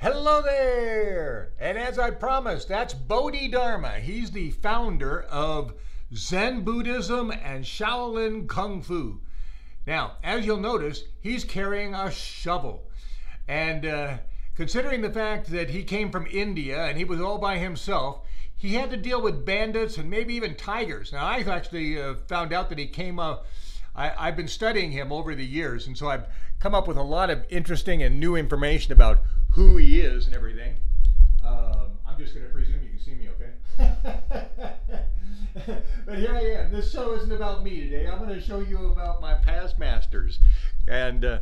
Hello there! And as I promised, that's Bodhidharma. He's the founder of Zen Buddhism and Shaolin Kung Fu. Now, as you'll notice, he's carrying a shovel. And uh, considering the fact that he came from India and he was all by himself, he had to deal with bandits and maybe even tigers. Now, I've actually uh, found out that he came uh, I, have been studying him over the years, and so I've come up with a lot of interesting and new information about who he is and everything. Um, I'm just going to presume you can see me okay. but here I am. This show isn't about me today. I'm going to show you about my past masters. And uh,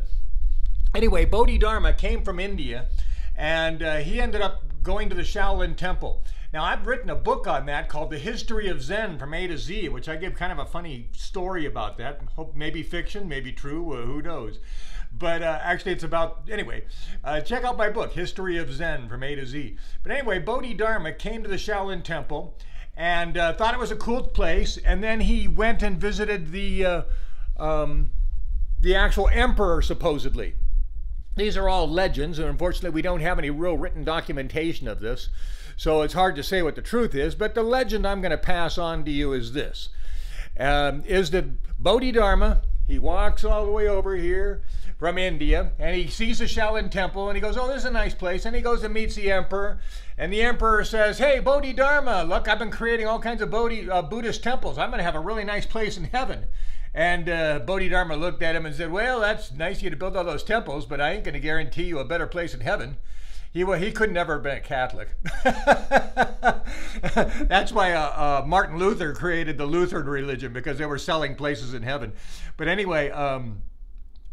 anyway, Bodhidharma came from India, and uh, he ended up going to the Shaolin Temple. Now, I've written a book on that called The History of Zen from A to Z, which I give kind of a funny story about that. Hope maybe fiction, maybe true, uh, who knows. But uh, actually, it's about, anyway, uh, check out my book, History of Zen from A to Z. But anyway, Bodhidharma came to the Shaolin Temple and uh, thought it was a cool place. And then he went and visited the, uh, um, the actual emperor, supposedly. These are all legends, and unfortunately, we don't have any real written documentation of this. So it's hard to say what the truth is, but the legend I'm going to pass on to you is this. Um, is that Bodhidharma, he walks all the way over here from India and he sees the Shaolin temple and he goes, oh, this is a nice place. And he goes and meets the emperor and the emperor says, hey, Bodhidharma, look, I've been creating all kinds of Bodhi, uh, Buddhist temples. I'm going to have a really nice place in heaven. And uh, Bodhidharma looked at him and said, well, that's nice of you to build all those temples, but I ain't going to guarantee you a better place in heaven. He, well, he could never have been a Catholic. That's why uh, uh, Martin Luther created the Lutheran religion because they were selling places in heaven. But anyway, um,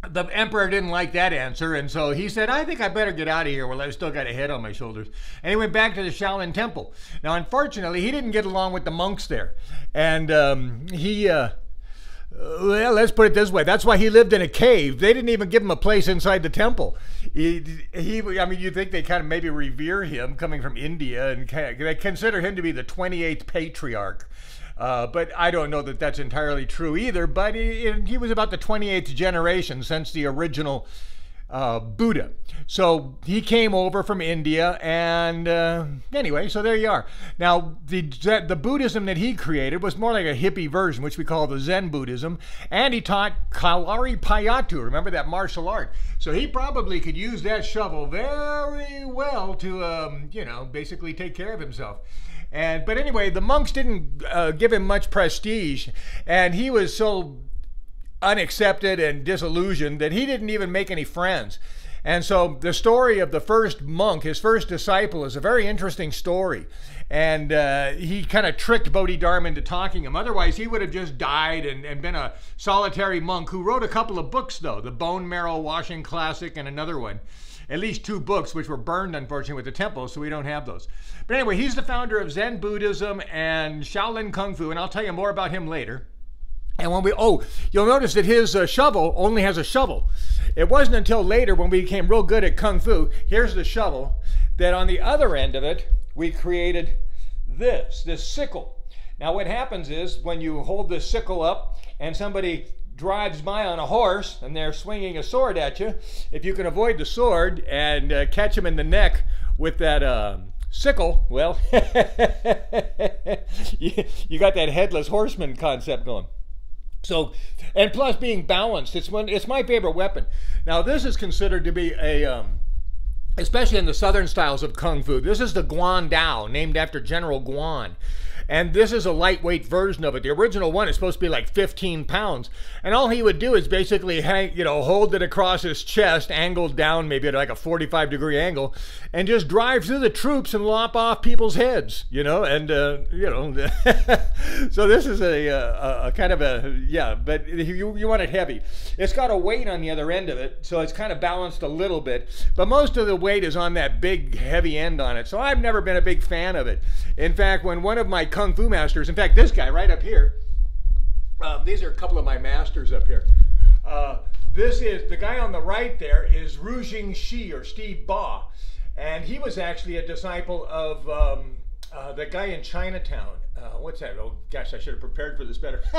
the emperor didn't like that answer, and so he said, I think I better get out of here while I've still got a head on my shoulders. And he went back to the Shaolin Temple. Now, unfortunately, he didn't get along with the monks there. And um, he. Uh, well, let's put it this way. That's why he lived in a cave. They didn't even give him a place inside the temple. He, he I mean, you think they kind of maybe revere him coming from India and they consider him to be the 28th patriarch. Uh, but I don't know that that's entirely true either. But he, he was about the 28th generation since the original uh, Buddha. So he came over from India, and uh, anyway, so there you are. Now, the the Buddhism that he created was more like a hippie version, which we call the Zen Buddhism, and he taught Kalaripayattu. Remember that martial art? So he probably could use that shovel very well to, um, you know, basically take care of himself. And but anyway, the monks didn't uh, give him much prestige, and he was so unaccepted and disillusioned that he didn't even make any friends. And so the story of the first monk, his first disciple, is a very interesting story. And uh, he kind of tricked Bodhidharma into talking him. Otherwise, he would have just died and, and been a solitary monk who wrote a couple of books, though the Bone Marrow Washing Classic and another one. At least two books, which were burned, unfortunately, with the temple, so we don't have those. But anyway, he's the founder of Zen Buddhism and Shaolin Kung Fu, and I'll tell you more about him later. And when we, oh, you'll notice that his uh, shovel only has a shovel. It wasn't until later when we became real good at Kung Fu, here's the shovel, that on the other end of it, we created this, this sickle. Now what happens is when you hold this sickle up and somebody drives by on a horse and they're swinging a sword at you, if you can avoid the sword and uh, catch him in the neck with that uh, sickle, well, you, you got that headless horseman concept going. So, and plus being balanced, it's one, it's my favorite weapon. Now, this is considered to be a, um, especially in the southern styles of kung fu. This is the Guan Dao, named after General Guan. And this is a lightweight version of it. The original one is supposed to be like 15 pounds. And all he would do is basically hang, you know, hold it across his chest, angled down maybe at like a 45 degree angle, and just drive through the troops and lop off people's heads, you know, and, uh, you know, so this is a, a, a, kind of a, yeah, but you, you want it heavy. It's got a weight on the other end of it, so it's kind of balanced a little bit, but most of the weight is on that big heavy end on it. So I've never been a big fan of it. In fact, when one of my kung fu masters. In fact, this guy right up here, um, these are a couple of my masters up here. Uh, this is, the guy on the right there is Rujing Shi or Steve Ba. And he was actually a disciple of um, uh, the guy in Chinatown. Uh, what's that? Oh, gosh, I should have prepared for this better.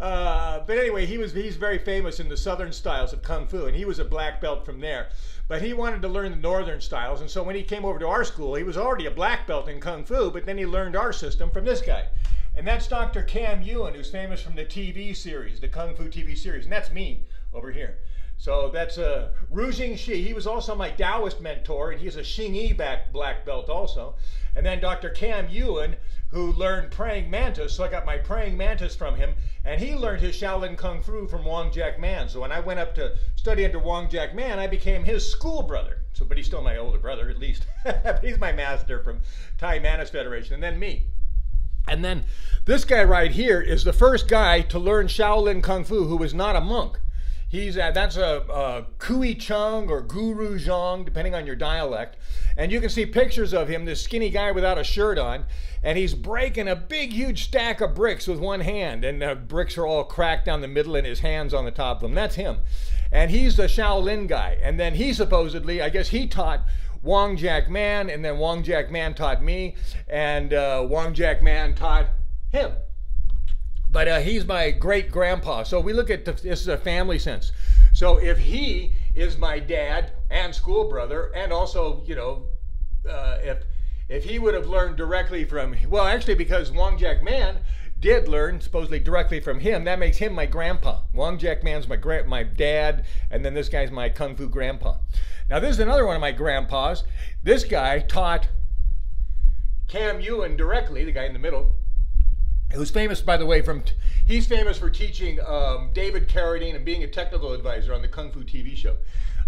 uh, but anyway, he was he's very famous in the southern styles of kung fu, and he was a black belt from there. But he wanted to learn the northern styles, and so when he came over to our school, he was already a black belt in kung fu, but then he learned our system from this guy. And that's Dr. Cam Yuen, who's famous from the TV series, the Kung Fu TV series. And that's me over here. So that's uh, Ru Jing Shi. He was also my Taoist mentor, and he's a Xing Yi back black belt also. And then Dr. Cam Yuen, who learned praying mantis. So I got my praying mantis from him, and he learned his Shaolin Kung Fu from Wong Jack Man. So when I went up to study under Wong Jack Man, I became his school brother. So, but he's still my older brother, at least. but he's my master from Tai Mantis Federation, and then me. And then this guy right here is the first guy to learn Shaolin Kung Fu who was not a monk. He's uh, that's a, a Kui Chung or Guru Zhang, depending on your dialect. And you can see pictures of him, this skinny guy without a shirt on, and he's breaking a big, huge stack of bricks with one hand, and the bricks are all cracked down the middle, and his hands on the top of them. That's him, and he's the Shaolin guy. And then he supposedly, I guess, he taught Wong Jack Man, and then Wong Jack Man taught me, and uh, Wong Jack Man taught him. But uh, he's my great grandpa. So we look at the, this is a family sense. So if he is my dad and school brother, and also, you know, uh, if if he would have learned directly from, well, actually, because Wong Jack Man did learn supposedly directly from him, that makes him my grandpa. Wong Jack Man's my gra- my dad, and then this guy's my kung fu grandpa. Now, this is another one of my grandpas. This guy taught Cam Yuen directly, the guy in the middle, who's famous, by the way, from he's famous for teaching um, David Carradine and being a technical advisor on the Kung Fu TV show.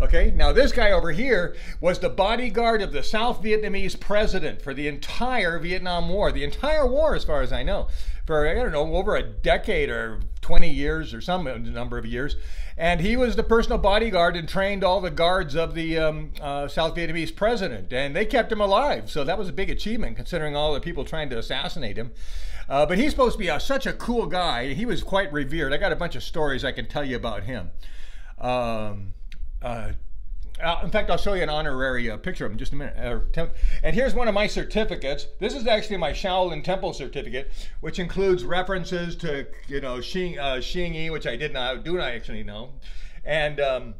Okay, now this guy over here was the bodyguard of the South Vietnamese president for the entire Vietnam War, the entire war, as far as I know, for I don't know over a decade or 20 years or some number of years. And he was the personal bodyguard and trained all the guards of the um, uh, South Vietnamese president, and they kept him alive. So that was a big achievement, considering all the people trying to assassinate him. Uh, but he's supposed to be a, such a cool guy. He was quite revered. I got a bunch of stories I can tell you about him. Um, uh, uh, in fact, I'll show you an honorary uh, picture of him in just a minute. Uh, and here's one of my certificates. This is actually my Shaolin Temple certificate, which includes references to, you know, Xing, uh, Xing Yi, which I did not, do not actually know. And, um,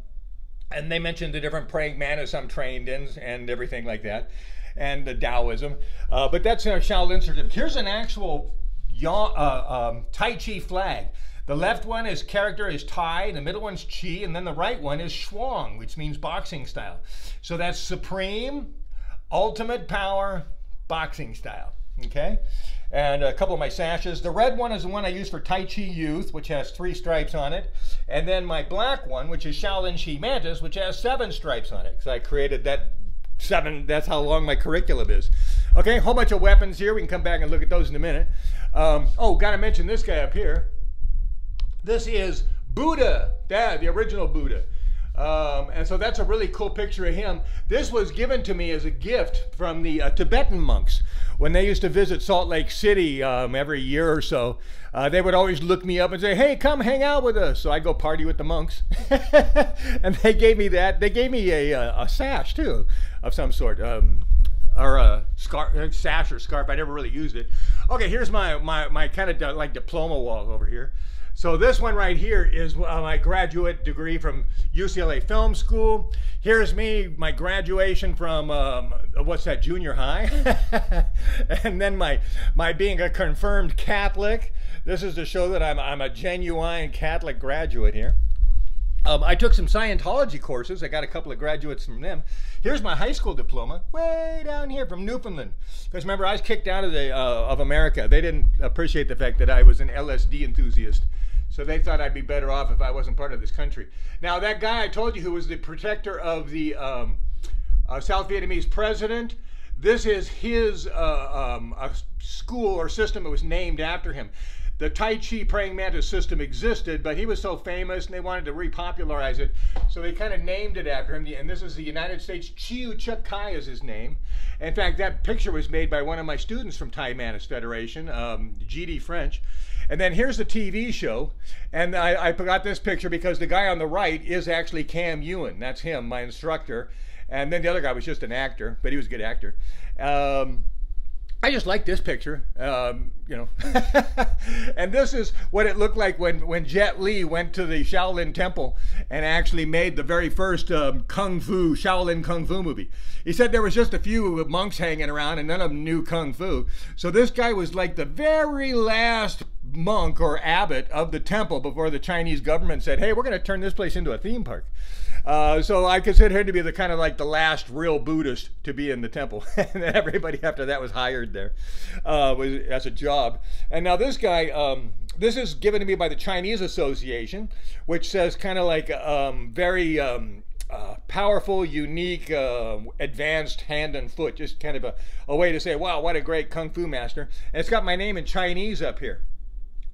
and they mentioned the different praying mantis I'm trained in and everything like that, and the Taoism. Uh, but that's a Shaolin certificate. Here's an actual uh, um, Tai Chi flag. The left one is character is Tai, the middle one's Chi, and then the right one is Shuang, which means boxing style. So that's supreme, ultimate power, boxing style. Okay? And a couple of my sashes. The red one is the one I use for Tai Chi Youth, which has three stripes on it. And then my black one, which is Shaolin Chi Mantis, which has seven stripes on it. Because I created that seven, that's how long my curriculum is. Okay, whole bunch of weapons here. We can come back and look at those in a minute. Um, oh, got to mention this guy up here. This is Buddha, Dad, the original Buddha. Um, and so that's a really cool picture of him. This was given to me as a gift from the uh, Tibetan monks. When they used to visit Salt Lake City um, every year or so, uh, they would always look me up and say, Hey, come hang out with us. So I'd go party with the monks. and they gave me that. They gave me a, a, a sash too of some sort. Um, or a scarf, sash or scarf. I never really used it. Okay, here's my my, my kind of like diploma wall over here. So this one right here is uh, my graduate degree from UCLA Film School. Here's me, my graduation from, um, what's that, junior high? and then my, my being a confirmed Catholic. This is to show that I'm, I'm a genuine Catholic graduate here. Um, I took some Scientology courses. I got a couple of graduates from them. Here's my high school diploma, way down here from Newfoundland. Because remember, I was kicked out of the uh, of America. They didn't appreciate the fact that I was an LSD enthusiast. So they thought I'd be better off if I wasn't part of this country. Now, that guy I told you who was the protector of the um, uh, South Vietnamese president, this is his uh, um, school or system that was named after him. The Tai Chi praying mantis system existed, but he was so famous and they wanted to repopularize it. So they kind of named it after him. And this is the United States. Chiu Chuk Kai is his name. In fact, that picture was made by one of my students from Tai Mantis Federation, um, GD French. And then here's the TV show. And I, I got this picture because the guy on the right is actually Cam Yuen. That's him, my instructor. And then the other guy was just an actor, but he was a good actor. Um, I just like this picture, um, you know. and this is what it looked like when, when Jet Li went to the Shaolin Temple and actually made the very first um, Kung Fu, Shaolin Kung Fu movie. He said there was just a few monks hanging around and none of them knew Kung Fu. So this guy was like the very last monk or abbot of the temple before the Chinese government said, hey, we're going to turn this place into a theme park. Uh, so I consider him to be the kind of like the last real Buddhist to be in the temple, and then everybody after that was hired there uh, was, as a job. And now this guy, um, this is given to me by the Chinese Association, which says kind of like um, very. Um, uh, powerful, unique, uh, advanced hand and foot. Just kind of a, a way to say, wow, what a great Kung Fu master. And it's got my name in Chinese up here.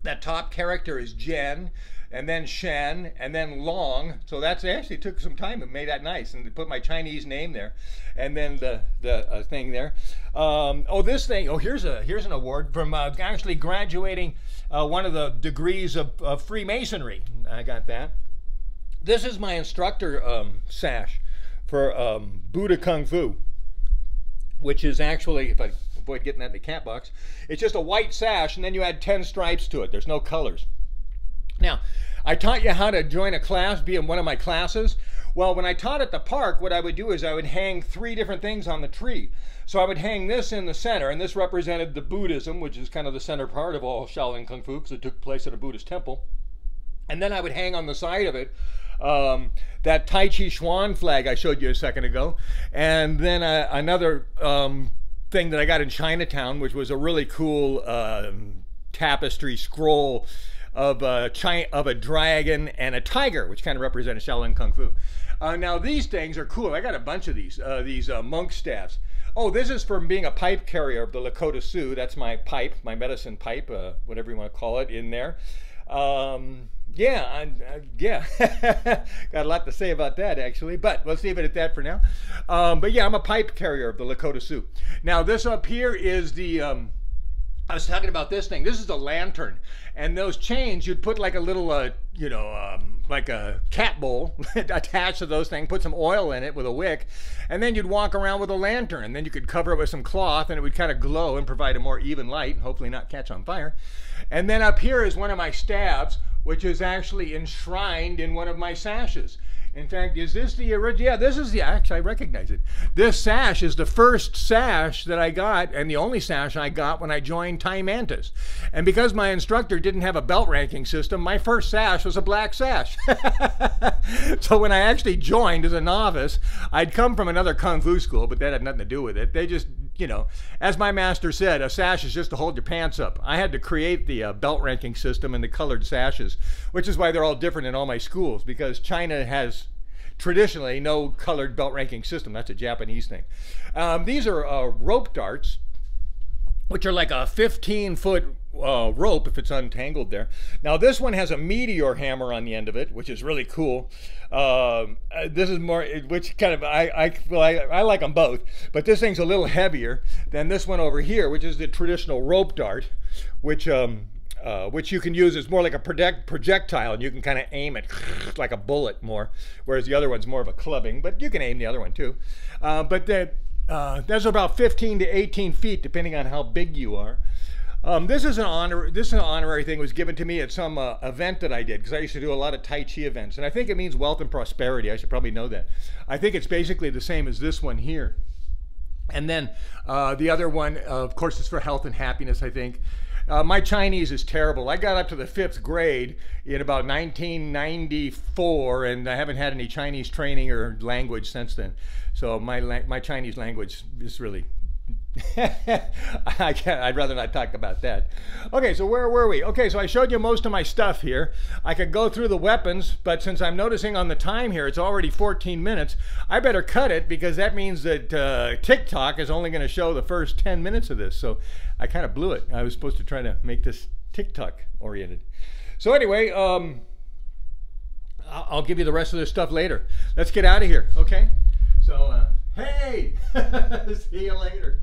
That top character is Zhen and then Shen, and then Long. So that's actually took some time and made that nice, and put my Chinese name there, and then the the uh, thing there. Um, oh, this thing. Oh, here's a here's an award from uh, actually graduating uh, one of the degrees of, of, Freemasonry. I got that. This is my instructor um, sash for um, Buddha Kung Fu, which is actually if I avoid getting that in the cat box, it's just a white sash, and then you add ten stripes to it. There's no colors. Now, I taught you how to join a class, be in one of my classes. Well, when I taught at the park, what I would do is I would hang three different things on the tree. So I would hang this in the center, and this represented the Buddhism, which is kind of the center part of all Shaolin Kung Fu, because it took place at a Buddhist temple. And then I would hang on the side of it um, that Tai Chi Chuan flag I showed you a second ago, and then uh, another um, thing that I got in Chinatown, which was a really cool uh, tapestry scroll of a, of a dragon and a tiger, which kind of represented Shaolin Kung Fu. Uh, now these things are cool. I got a bunch of these, uh, these uh, monk staffs. Oh, this is from being a pipe carrier of the Lakota Sioux. That's my pipe, my medicine pipe, uh, whatever you want to call it, in there. Um, yeah, I, I, yeah, got a lot to say about that actually, but let's leave it at that for now. Um, but yeah, I'm a pipe carrier of the Lakota Sioux. Now this up here is the um, I was talking about this thing. This is a lantern, and those chains you'd put like a little, uh, you know, um, like a cat bowl attached to those things. Put some oil in it with a wick, and then you'd walk around with a lantern, and then you could cover it with some cloth, and it would kind of glow and provide a more even light, and hopefully not catch on fire. And then up here is one of my stabs, which is actually enshrined in one of my sashes. In fact, is this the original? Yeah, this is the, actually, I recognize it. This sash is the first sash that I got and the only sash I got when I joined Tai Mantis. And because my instructor didn't have a belt ranking system, my first sash was a black sash. so when I actually joined as a novice, I'd come from another Kung Fu school, but that had nothing to do with it. They just you know, as my master said, a sash is just to hold your pants up. I had to create the uh, belt ranking system and the colored sashes, which is why they're all different in all my schools because China has traditionally no colored belt ranking system. That's a Japanese thing. Um, these are uh, rope darts, which are like a 15 foot uh, rope if it's untangled there. Now this one has a meteor hammer on the end of it, which is really cool. Um, uh, this is more, which kind of, I, I, well, I, I like them both, but this thing's a little heavier than this one over here, which is the traditional rope dart, which, um, uh, which you can use as more like a project, projectile and you can kind of aim it like a bullet more, whereas the other one's more of a clubbing, but you can aim the other one too. Uh, but that uh, that's about 15 to 18 feet, depending on how big you are. Um, this is an honor. This is an honorary thing. It was given to me at some uh, event that I did because I used to do a lot of Tai Chi events, and I think it means wealth and prosperity. I should probably know that. I think it's basically the same as this one here. And then uh, the other one, uh, of course, is for health and happiness. I think. Uh, my Chinese is terrible. I got up to the fifth grade in about 1994, and I haven't had any Chinese training or language since then. So my my Chinese language is really I can't, I'd rather not talk about that. Okay, so where were we? Okay, so I showed you most of my stuff here. I could go through the weapons, but since I'm noticing on the time here, it's already 14 minutes, I better cut it because that means that uh, TikTok is only going to show the first 10 minutes of this. So I kind of blew it. I was supposed to try to make this TikTok oriented. So anyway, um, I'll give you the rest of this stuff later. Let's get out of here, okay? So, uh, hey, see you later.